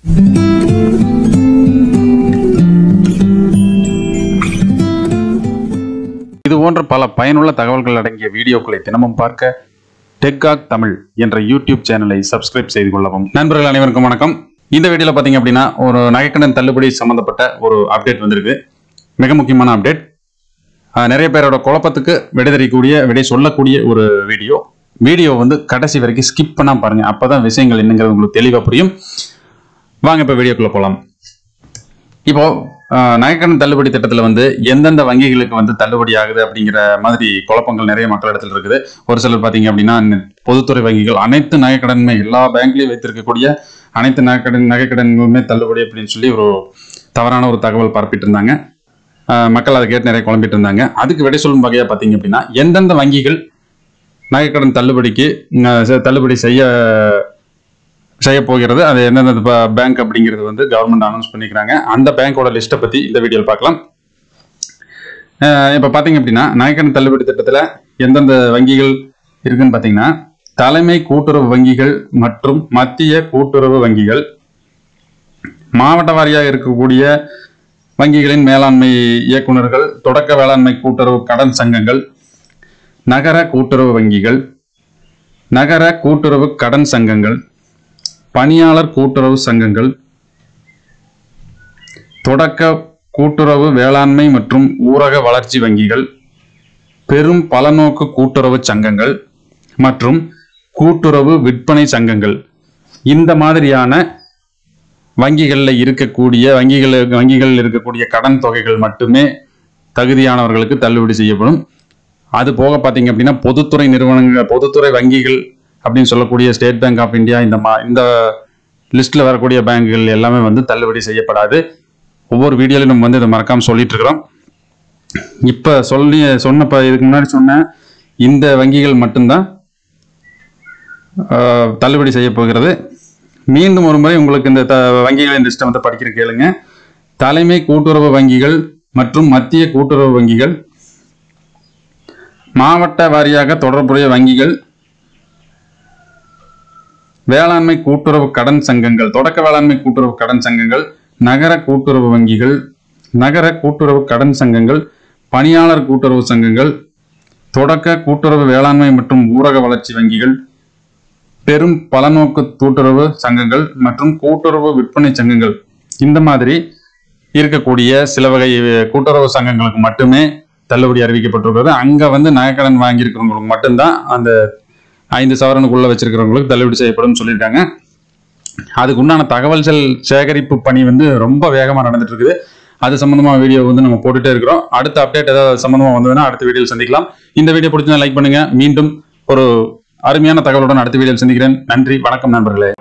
இது போன்ற பல பயனுள்ள தகவல்கள் அடங்கிய வீடியோக்களை தினமும் பார்க்க டெக்காக் தமிழ் என்ற யூடியூப் சேனலை சப்ஸ்கிரைப் செய்து கொள்ளவும். நண்பர்கள் அனைவருக்கும் வணக்கம். இந்த வீடியோவில் பார்த்தீங்க அப்படின்னா ஒரு நகைக்கடன் தள்ளுபடி சம்பந்தப்பட்ட ஒரு அப்டேட் வந்திருக்கு. மிக முக்கியமான அப்டேட். நிறைய பேரோட குழப்பத்துக்கு விடை தெரியக்கூடிய விடை சொல்லக்கூடிய ஒரு வீடியோ. வீடியோ வந்து கடைசி வரைக்கும் ஸ்கிப் பண்ணால் பாருங்கள் அப்போ தான் விஷயங்கள் என்னங்கிறது உங்களுக்கு தெளிவாக புரியும். வாங்க இப்போ வீடியோக்குள்ள போகலாம் இப்போ நகைக்கடன் தள்ளுபடி திட்டத்தில் வந்து எந்தெந்த வங்கிகளுக்கு வந்து தள்ளுபடி ஆகுது அப்படிங்கிற மாதிரி குழப்பங்கள் நிறைய மக்களிடத்தில் இருக்குது. ஒரு சிலர் பார்த்தீங்க அப்படின்னா பொதுத்துறை வங்கிகள் அனைத்து நகைக்கடனுமே எல்லா பேங்க்லையும் வைத்திருக்கக்கூடிய அனைத்து நகைக்கடன் நகைக்கடன்களுமே தள்ளுபடி அப்படின்னு சொல்லி ஒரு தவறான ஒரு தகவல் பரப்பிட்டு இருந்தாங்க. மக்கள் அதை கேட்டு நிறைய குழம்பிட்டு இருந்தாங்க. அதுக்கு விடை சொல்லும் வகையாக பார்த்தீங்க அப்படின்னா எந்தெந்த வங்கிகள் நகைக்கடன் தள்ளுபடிக்கு தள்ளுபடி செய்ய செய்ய போகிறது. அது எந்தெந்த பேங்க் அப்படிங்கிறது வந்து கவர்மெண்ட் அனௌன்ஸ் பண்ணிக்கிறாங்க. அந்த பேங்க்கோட லிஸ்ட்டை பற்றி இந்த வீடியோவில் பார்க்கலாம். இப்போ பார்த்தீங்க அப்படின்னா நகைக்கடன் தள்ளுபடி திட்டத்தில் எந்தெந்த வங்கிகள் இருக்குன்னு பார்த்தீங்கன்னா தலைமை கூட்டுறவு வங்கிகள் மற்றும் மத்திய கூட்டுறவு வங்கிகள் மாவட்ட வாரியாக இருக்கக்கூடிய வங்கிகளின் மேலாண்மை இயக்குனர்கள் தொடக்க வேளாண்மை கூட்டுறவு கடன் சங்கங்கள் நகர கூட்டுறவு வங்கிகள் நகர கூட்டுறவு கடன் சங்கங்கள் பணியாளர் கூட்டுறவு சங்கங்கள் தொடக்க கூட்டுறவு வேளாண்மை மற்றும் ஊரக வளர்ச்சி வங்கிகள் பெரும் பலநோக்கு கூட்டுறவு சங்கங்கள் மற்றும் கூட்டுறவு விற்பனை சங்கங்கள். இந்த மாதிரியான வங்கிகளில் இருக்கக்கூடிய வங்கிகள் வங்கிகளில் இருக்கக்கூடிய கடன் தொகைகள் மட்டுமே தகுதியானவர்களுக்கு தள்ளுபடி செய்யப்படும். அது போக பார்த்தீங்க அப்படின்னா பொதுத்துறை நிறுவனங்கள் பொதுத்துறை வங்கிகள் அப்படின்னு சொல்லக்கூடிய ஸ்டேட் பேங்க் ஆஃப் இந்தியா இந்த மா இந்த லிஸ்ட்டில் வரக்கூடிய பேங்குகள் எல்லாமே வந்து தள்ளுபடி செய்யப்படாது. ஒவ்வொரு வீடியோலையும் நம்ம வந்து இதை மறக்காமல் சொல்லிட்டு இருக்கிறோம். இப்போ சொல்லி சொன்னப்ப இதுக்கு முன்னாடி சொன்ன இந்த வங்கிகள் மட்டும்தான் தள்ளுபடி செய்ய போகிறது. மீண்டும் ஒரு முறை உங்களுக்கு இந்த த வங்கிகளின் லிஸ்ட்டை வந்து படிக்கிற கேளுங்க. தலைமை கூட்டுறவு வங்கிகள் மற்றும் மத்திய கூட்டுறவு வங்கிகள் மாவட்ட வாரியாக தொடர்புடைய வங்கிகள் வேளாண்மை கூட்டுறவு கடன் சங்கங்கள் தொடக்க வேளாண்மை கூட்டுறவு கடன் சங்கங்கள் நகர கூட்டுறவு வங்கிகள் நகர கூட்டுறவு கடன் சங்கங்கள் பணியாளர் கூட்டுறவு சங்கங்கள் தொடக்க கூட்டுறவு வேளாண்மை மற்றும் ஊரக வளர்ச்சி வங்கிகள் பெரும் பலநோக்கு கூட்டுறவு சங்கங்கள் மற்றும் கூட்டுறவு விற்பனை சங்கங்கள். இந்த மாதிரி இருக்கக்கூடிய சில வகை கூட்டுறவு சங்கங்களுக்கு மட்டுமே தள்ளுபடி அறிவிக்கப்பட்டிருக்கிறது. அங்கே வந்து நகைக்கடன் வாங்கியிருக்கிறவங்களுக்கு மட்டும்தான் அந்த ஐந்து சவரனுக்குள்ளே வச்சிருக்கிறவங்களுக்கு தள்ளுபடி செய்யப்படும் சொல்லியிருக்காங்க. அதுக்கு உண்டான தகவல்கள் சேகரிப்பு பணி வந்து ரொம்ப வேகமாக நடந்துட்டு இருக்குது அது சம்மந்தமாக வீடியோ வந்து நம்ம போட்டுகிட்டே இருக்கிறோம். அடுத்த அப்டேட் ஏதாவது சம்மந்தமாக வந்ததுன்னா அடுத்த வீடியோவில் சந்திக்கலாம். இந்த வீடியோ பிடிச்சா லைக் பண்ணுங்கள் மீண்டும் ஒரு அருமையான தகவலுடன் அடுத்த வீடியோவில் சந்திக்கிறேன். நன்றி. வணக்கம் நண்பர்களே.